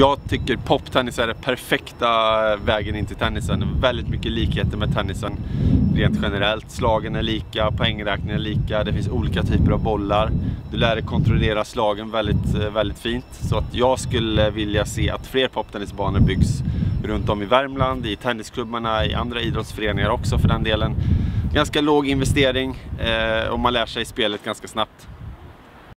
Jag tycker poptennis är den perfekta vägen in till tennisen. Väldigt mycket likheter med tennisen rent generellt. Slagen är lika, poängräkningen är lika, det finns olika typer av bollar. Du lär dig kontrollera slagen väldigt, eh, väldigt fint. Så att jag skulle vilja se att fler poptennisbanor byggs runt om i Värmland, i tennisklubbarna, i andra idrottsföreningar också för den delen. Ganska låg investering eh, och man lär sig spelet ganska snabbt.